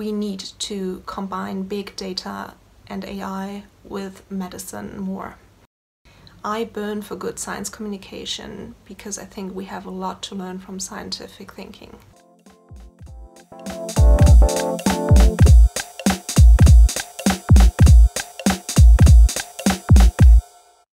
we need to combine big data and AI with medicine more. I burn for good science communication because I think we have a lot to learn from scientific thinking.